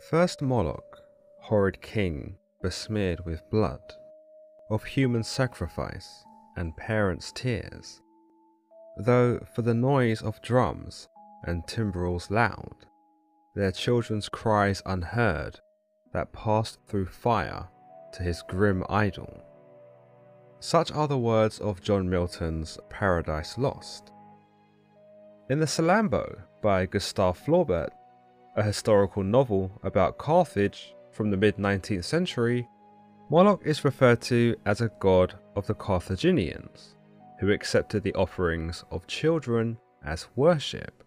First Moloch, horrid king besmeared with blood, of human sacrifice and parents' tears, though for the noise of drums and timbrels loud, their children's cries unheard that passed through fire to his grim idol. Such are the words of John Milton's Paradise Lost. In the Salammbô by Gustave Flaubert, a historical novel about Carthage from the mid 19th century, Moloch is referred to as a god of the Carthaginians, who accepted the offerings of children as worship.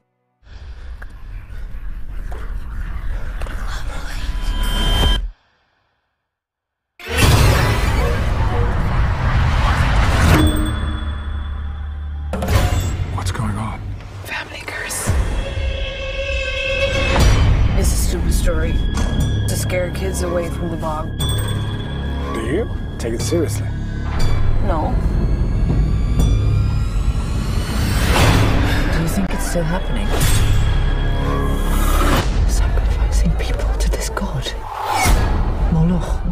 From. Do you? Take it seriously. No. Do you think it's still happening? Sacrificing people to this god. Moloch.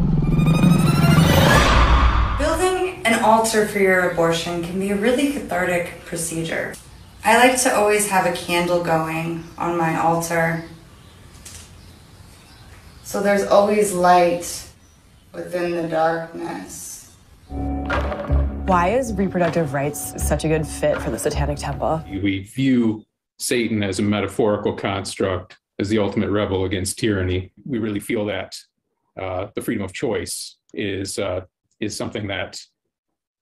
Building an altar for your abortion can be a really cathartic procedure. I like to always have a candle going on my altar. So there's always light within the darkness. Why is reproductive rights such a good fit for the Satanic Temple? We view Satan as a metaphorical construct, as the ultimate rebel against tyranny. We really feel that uh, the freedom of choice is uh, is something that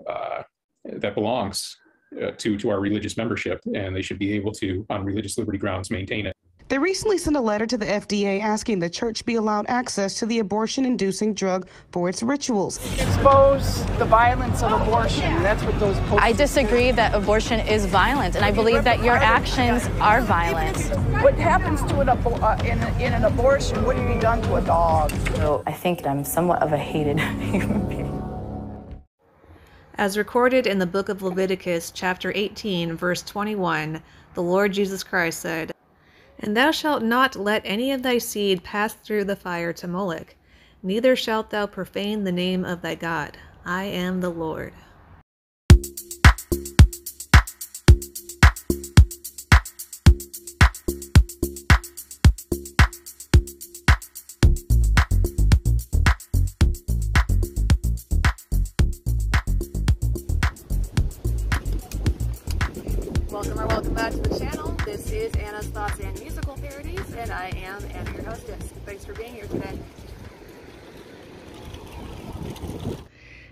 uh, that belongs uh, to to our religious membership, and they should be able to, on religious liberty grounds, maintain it. They recently sent a letter to the FDA asking the church be allowed access to the abortion inducing drug for its rituals. Expose the violence of abortion. That's what those posters I disagree that abortion is violent, and I believe that your actions are violent. What happens to an abo- uh, in, in an abortion wouldn't be done to a dog. So I think I'm somewhat of a hated human being. As recorded in the book of Leviticus, chapter 18, verse 21, the Lord Jesus Christ said, And thou shalt not let any of thy seed pass through the fire to Moloch, neither shalt thou profane the name of thy God. I am the Lord.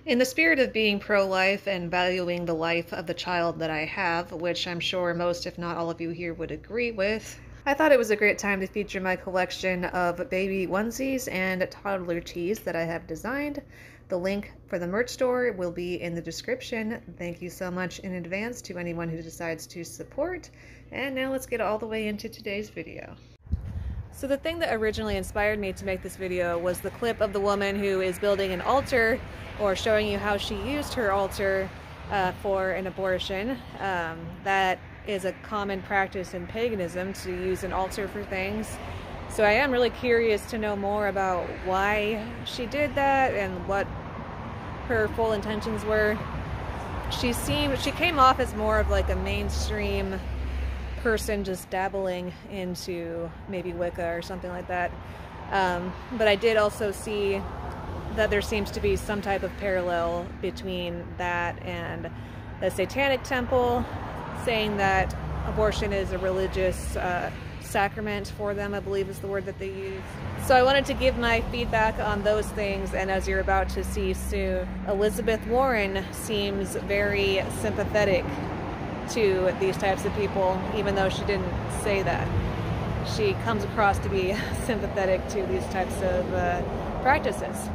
In the spirit of being pro life and valuing the life of the child that I have, which I'm sure most, if not all of you here, would agree with, I thought it was a great time to feature my collection of baby onesies and toddler tees that I have designed. The link for the merch store will be in the description. Thank you so much in advance to anyone who decides to support. And now let's get all the way into today's video. So the thing that originally inspired me to make this video was the clip of the woman who is building an altar or showing you how she used her altar uh, for an abortion. Um, that is a common practice in paganism to use an altar for things. So I am really curious to know more about why she did that and what her full intentions were. She seemed she came off as more of like a mainstream person just dabbling into maybe Wicca or something like that. Um, but I did also see that there seems to be some type of parallel between that and the Satanic Temple, saying that abortion is a religious uh, sacrament for them, I believe is the word that they use. So I wanted to give my feedback on those things, and as you're about to see soon, Elizabeth Warren seems very sympathetic to these types of people, even though she didn't say that. She comes across to be sympathetic to these types of uh, practices.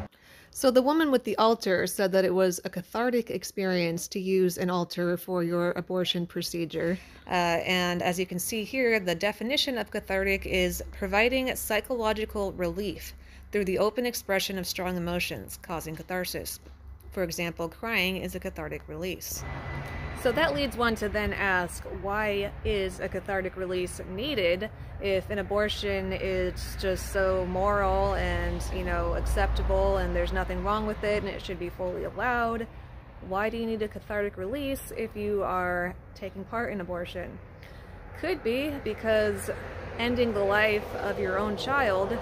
So the woman with the altar said that it was a cathartic experience to use an altar for your abortion procedure. Uh, and as you can see here, the definition of cathartic is providing psychological relief through the open expression of strong emotions, causing catharsis. For example, crying is a cathartic release. So that leads one to then ask why is a cathartic release needed if an abortion is just so moral and, you know, acceptable and there's nothing wrong with it and it should be fully allowed? Why do you need a cathartic release if you are taking part in abortion? Could be because ending the life of your own child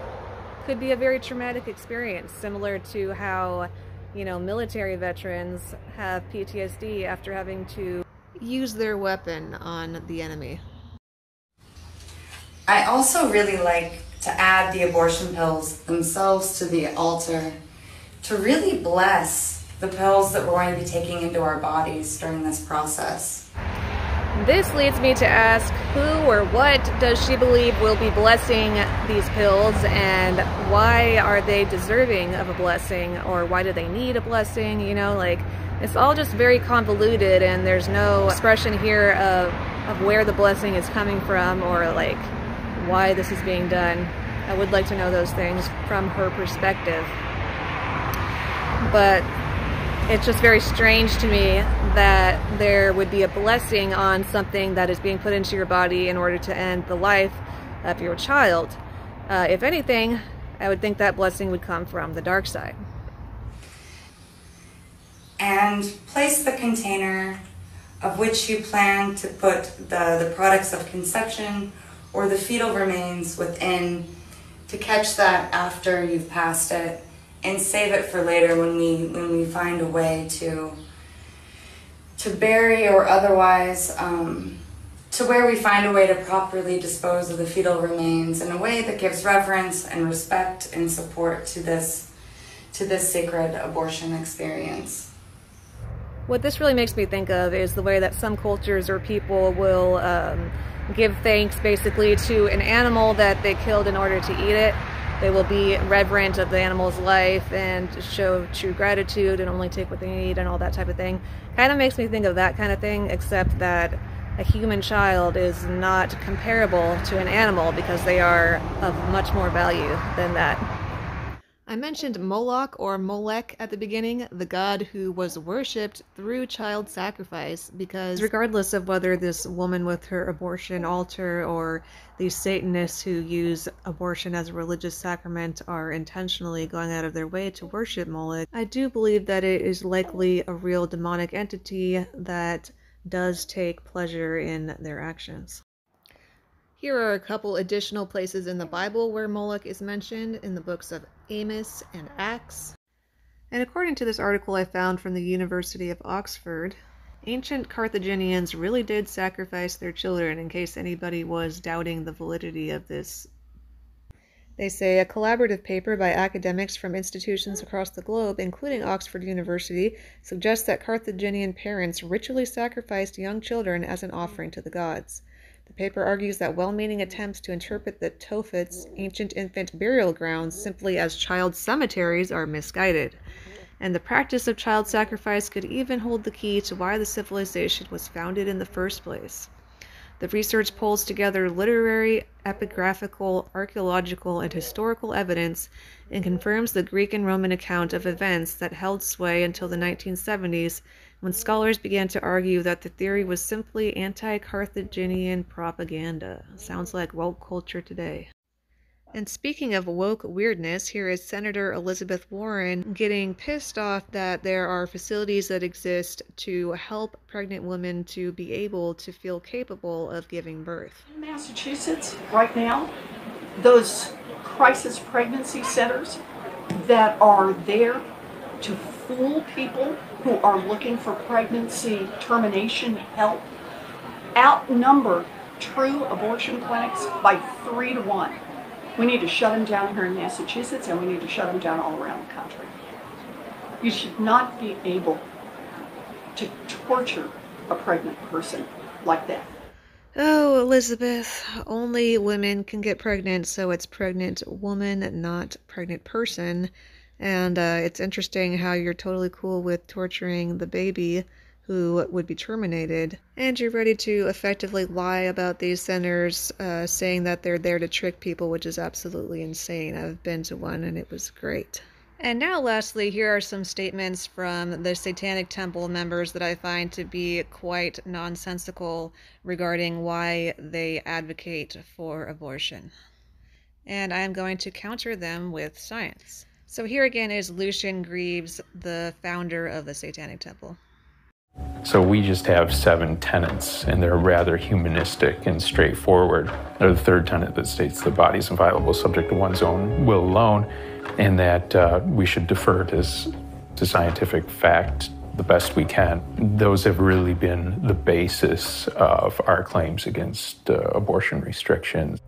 could be a very traumatic experience, similar to how you know, military veterans have PTSD after having to use their weapon on the enemy. I also really like to add the abortion pills themselves to the altar to really bless the pills that we're going to be taking into our bodies during this process. This leads me to ask who or what does she believe will be blessing these pills and why are they deserving of a blessing or why do they need a blessing? You know, like it's all just very convoluted and there's no expression here of, of where the blessing is coming from or like why this is being done. I would like to know those things from her perspective. But it's just very strange to me that there would be a blessing on something that is being put into your body in order to end the life of your child. Uh, if anything, I would think that blessing would come from the dark side. And place the container of which you plan to put the, the products of conception or the fetal remains within to catch that after you've passed it and save it for later when we when we find a way to to bury or otherwise um, to where we find a way to properly dispose of the fetal remains in a way that gives reverence and respect and support to this to this sacred abortion experience. What this really makes me think of is the way that some cultures or people will um, give thanks basically to an animal that they killed in order to eat it they will be reverent of the animal's life and show true gratitude and only take what they need and all that type of thing. Kind of makes me think of that kind of thing, except that a human child is not comparable to an animal because they are of much more value than that. I mentioned Moloch or Molech at the beginning, the god who was worshipped through child sacrifice, because regardless of whether this woman with her abortion altar or these Satanists who use abortion as a religious sacrament are intentionally going out of their way to worship Moloch, I do believe that it is likely a real demonic entity that does take pleasure in their actions. Here are a couple additional places in the Bible where Moloch is mentioned in the books of Amos and Acts. And according to this article I found from the University of Oxford, ancient Carthaginians really did sacrifice their children in case anybody was doubting the validity of this. They say a collaborative paper by academics from institutions across the globe, including Oxford University, suggests that Carthaginian parents ritually sacrificed young children as an offering to the gods. The paper argues that well meaning attempts to interpret the Tophets, ancient infant burial grounds, simply as child cemeteries are misguided. And the practice of child sacrifice could even hold the key to why the civilization was founded in the first place. The research pulls together literary, epigraphical, archaeological, and historical evidence and confirms the Greek and Roman account of events that held sway until the 1970s when scholars began to argue that the theory was simply anti Carthaginian propaganda. Sounds like woke culture today. And speaking of woke weirdness, here is Senator Elizabeth Warren getting pissed off that there are facilities that exist to help pregnant women to be able to feel capable of giving birth. In Massachusetts, right now, those crisis pregnancy centers that are there to fool people who are looking for pregnancy termination help outnumber true abortion clinics by three to one. We need to shut them down here in Massachusetts and we need to shut them down all around the country. You should not be able to torture a pregnant person like that. Oh, Elizabeth, only women can get pregnant, so it's pregnant woman, not pregnant person. And uh, it's interesting how you're totally cool with torturing the baby who would be terminated. And you're ready to effectively lie about these centers, uh, saying that they're there to trick people, which is absolutely insane. I've been to one and it was great. And now, lastly, here are some statements from the Satanic Temple members that I find to be quite nonsensical regarding why they advocate for abortion. And I am going to counter them with science. So here again is Lucien Greaves, the founder of the Satanic Temple. So we just have seven tenets, and they're rather humanistic and straightforward. They're the third tenet that states the body is inviolable, subject to one's own will alone, and that uh, we should defer to, to scientific fact the best we can. Those have really been the basis of our claims against uh, abortion restrictions.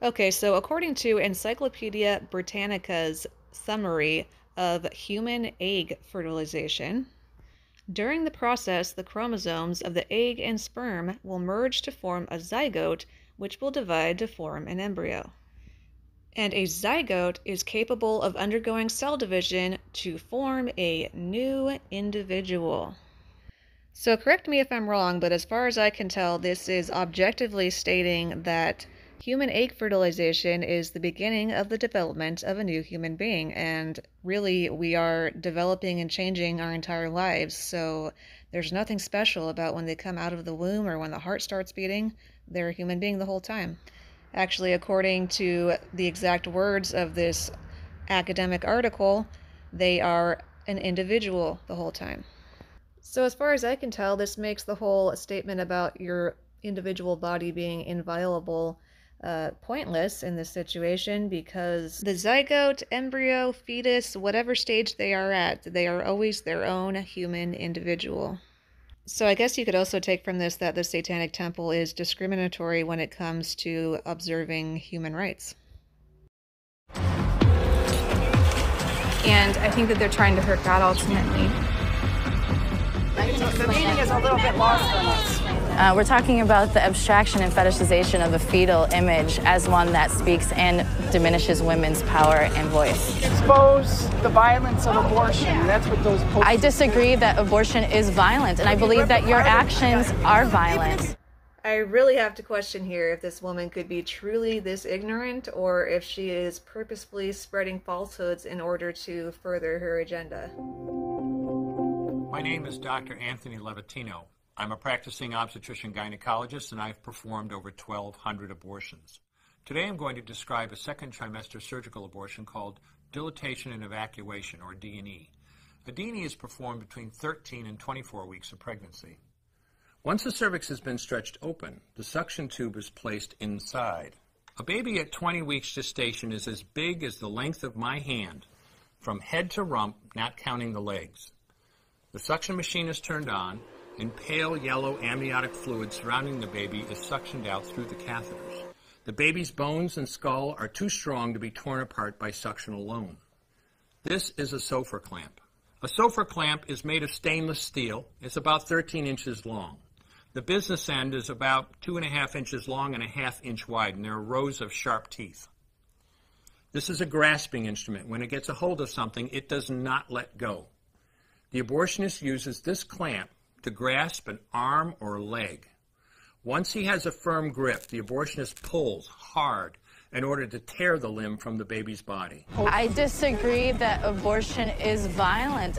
Okay, so according to Encyclopedia Britannica's summary of human egg fertilization, during the process, the chromosomes of the egg and sperm will merge to form a zygote, which will divide to form an embryo. And a zygote is capable of undergoing cell division to form a new individual. So, correct me if I'm wrong, but as far as I can tell, this is objectively stating that Human egg fertilization is the beginning of the development of a new human being, and really, we are developing and changing our entire lives. So, there's nothing special about when they come out of the womb or when the heart starts beating. They're a human being the whole time. Actually, according to the exact words of this academic article, they are an individual the whole time. So, as far as I can tell, this makes the whole statement about your individual body being inviolable uh, pointless in this situation because the zygote, embryo, fetus, whatever stage they are at, they are always their own human individual. So I guess you could also take from this that the Satanic Temple is discriminatory when it comes to observing human rights. And I think that they're trying to hurt God ultimately. The meaning is a little bit lost on us. Uh, we're talking about the abstraction and fetishization of the fetal image as one that speaks and diminishes women's power and voice. Expose the violence of abortion. That's what those I disagree that abortion is violent, and I believe that your actions are violent. I really have to question here if this woman could be truly this ignorant or if she is purposefully spreading falsehoods in order to further her agenda. My name is Dr. Anthony Levatino. I'm a practicing obstetrician gynecologist and I've performed over 1,200 abortions. Today I'm going to describe a second trimester surgical abortion called dilatation and evacuation, or D&E. A D&E is performed between 13 and 24 weeks of pregnancy. Once the cervix has been stretched open, the suction tube is placed inside. A baby at 20 weeks gestation is as big as the length of my hand, from head to rump, not counting the legs. The suction machine is turned on, and pale yellow amniotic fluid surrounding the baby is suctioned out through the catheters. The baby's bones and skull are too strong to be torn apart by suction alone. This is a Sopher clamp. A Sopher clamp is made of stainless steel. It's about 13 inches long. The business end is about two and a half inches long and a half inch wide, and there are rows of sharp teeth. This is a grasping instrument. When it gets a hold of something, it does not let go. The abortionist uses this clamp to grasp an arm or leg. Once he has a firm grip, the abortionist pulls hard in order to tear the limb from the baby's body. I disagree that abortion is violent.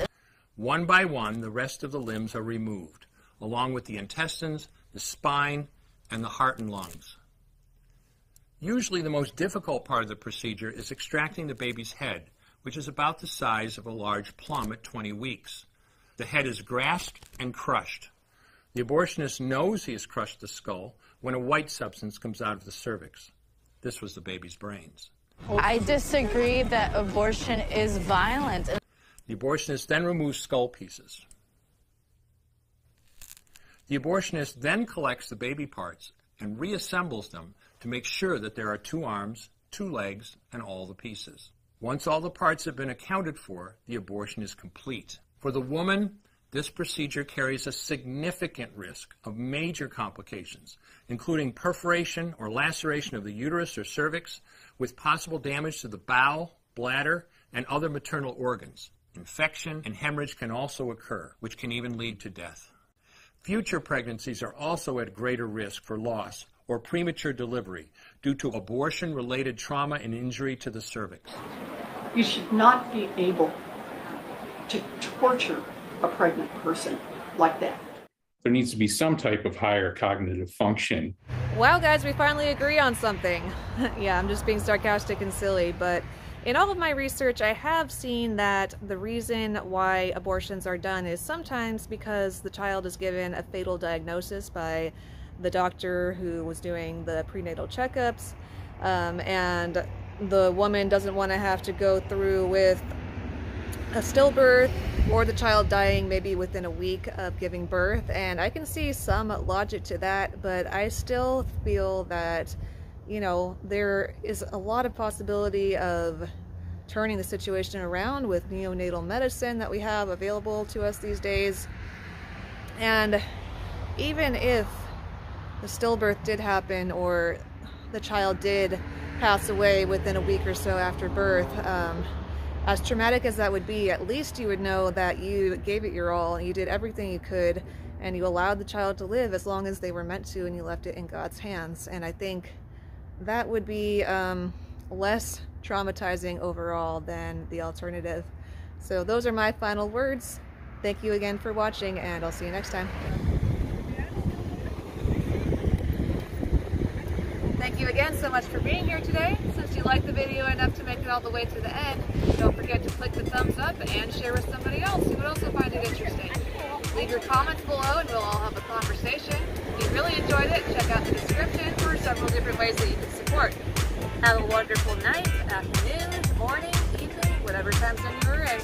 One by one, the rest of the limbs are removed, along with the intestines, the spine, and the heart and lungs. Usually, the most difficult part of the procedure is extracting the baby's head, which is about the size of a large plum at 20 weeks. The head is grasped and crushed. The abortionist knows he has crushed the skull when a white substance comes out of the cervix. This was the baby's brains. I disagree that abortion is violent. The abortionist then removes skull pieces. The abortionist then collects the baby parts and reassembles them to make sure that there are two arms, two legs, and all the pieces. Once all the parts have been accounted for, the abortion is complete. For the woman, this procedure carries a significant risk of major complications, including perforation or laceration of the uterus or cervix, with possible damage to the bowel, bladder, and other maternal organs. Infection and hemorrhage can also occur, which can even lead to death. Future pregnancies are also at greater risk for loss or premature delivery due to abortion related trauma and injury to the cervix. You should not be able to torture a pregnant person like that. There needs to be some type of higher cognitive function. Wow, guys, we finally agree on something. yeah, I'm just being sarcastic and silly, but in all of my research, I have seen that the reason why abortions are done is sometimes because the child is given a fatal diagnosis by the doctor who was doing the prenatal checkups, um, and the woman doesn't want to have to go through with a stillbirth or the child dying maybe within a week of giving birth and I can see some logic to that but I still feel that you know there is a lot of possibility of turning the situation around with neonatal medicine that we have available to us these days. And even if the stillbirth did happen or the child did pass away within a week or so after birth um, as traumatic as that would be, at least you would know that you gave it your all you did everything you could and you allowed the child to live as long as they were meant to and you left it in God's hands. And I think that would be um, less traumatizing overall than the alternative. So those are my final words. Thank you again for watching and I'll see you next time. Thank you again so much for being here today. Since you liked the video enough to make it all the way to the end, don't forget to click the thumbs up and share with somebody else who would also find it interesting. Leave your comments below and we'll all have a conversation. If you really enjoyed it, check out the description for several different ways that you can support. Have a wonderful night, afternoon, morning, evening, whatever time zone you're in,